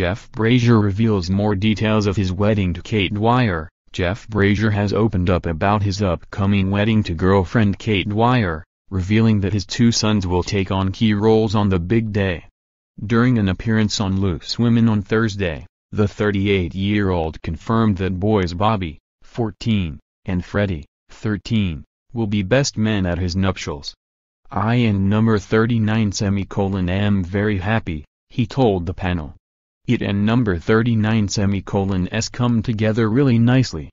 Jeff Brazier reveals more details of his wedding to Kate Dwyer. Jeff Brazier has opened up about his upcoming wedding to girlfriend Kate Dwyer, revealing that his two sons will take on key roles on the big day. During an appearance on Loose Women on Thursday, the 38-year-old confirmed that boys Bobby, 14, and Freddie, 13, will be best men at his nuptials. I and number 39 semicolon am very happy, he told the panel. It and number 39 semicolon s come together really nicely.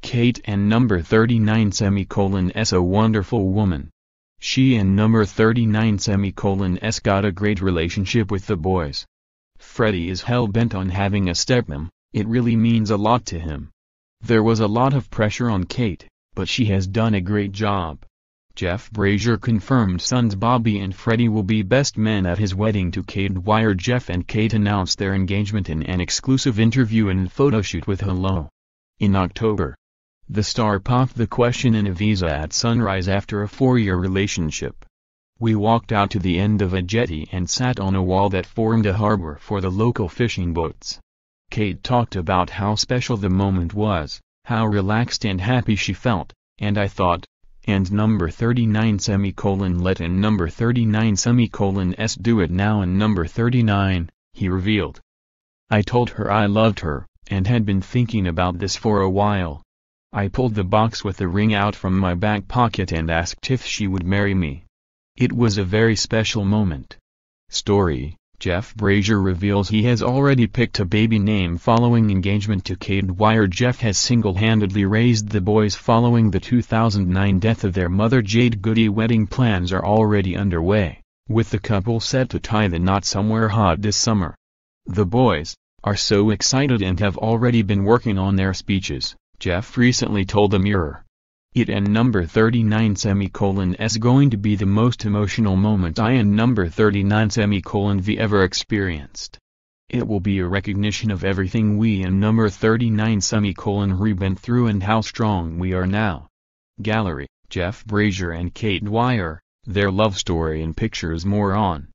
Kate and number 39 semicolon s a wonderful woman. She and number 39 semicolon s got a great relationship with the boys. Freddie is hell-bent on having a stepmom, it really means a lot to him. There was a lot of pressure on Kate, but she has done a great job. Jeff Brazier confirmed sons Bobby and Freddie will be best men at his wedding to Kate Dwyer. Jeff and Kate announced their engagement in an exclusive interview and photoshoot with Hello. In October, the star popped the question in Ibiza at sunrise after a four-year relationship. We walked out to the end of a jetty and sat on a wall that formed a harbor for the local fishing boats. Kate talked about how special the moment was, how relaxed and happy she felt, and I thought, and number 39 semicolon let and number 39 semicolon s do it now and number 39, he revealed. I told her I loved her, and had been thinking about this for a while. I pulled the box with the ring out from my back pocket and asked if she would marry me. It was a very special moment. Story, Jeff Brazier reveals he has already picked a baby name following engagement to Kate Dwyer. Jeff has single-handedly raised the boys following the 2009 death of their mother Jade Goody. Wedding plans are already underway, with the couple set to tie the knot somewhere hot this summer. The boys, are so excited and have already been working on their speeches, Jeff recently told the Mirror. It and number 39 semicolon s going to be the most emotional moment I and number 39 semicolon v ever experienced. It will be a recognition of everything we and number 39 semicolon re been through and how strong we are now. Gallery, Jeff Brazier and Kate Dwyer, their love story and pictures more on